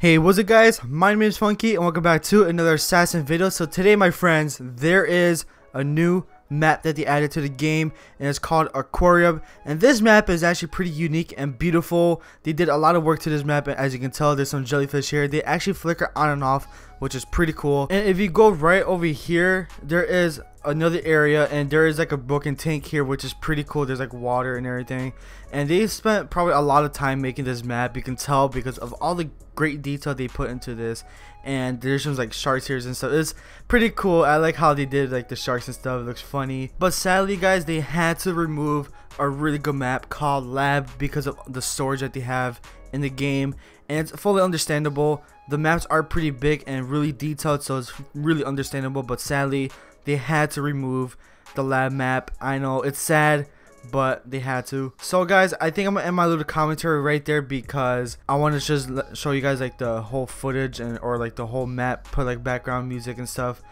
Hey, what's up guys? My name is Funky and welcome back to another Assassin video. So today my friends, there is a new map that they added to the game and it's called Aquarium and this map is actually pretty unique and beautiful they did a lot of work to this map and as you can tell there's some jellyfish here they actually flicker on and off which is pretty cool and if you go right over here there is another area and there is like a broken tank here which is pretty cool. There's like water and everything. And they spent probably a lot of time making this map. You can tell because of all the great detail they put into this. And there's some like sharks here and stuff. It's pretty cool. I like how they did like the sharks and stuff. It looks funny. But sadly guys they had to remove a really good map called lab because of the storage that they have in the game and it's fully understandable the maps are pretty big and really detailed so it's really understandable but sadly they had to remove the lab map. I know it's sad, but they had to. So guys, I think I'm gonna end my little commentary right there because I want to just show you guys like the whole footage and or like the whole map, put like background music and stuff.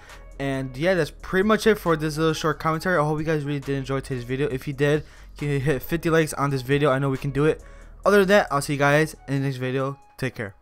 And yeah, that's pretty much it for this little short commentary. I hope you guys really did enjoy today's video. If you did, you hit 50 likes on this video. I know we can do it. Other than that, I'll see you guys in the next video. Take care.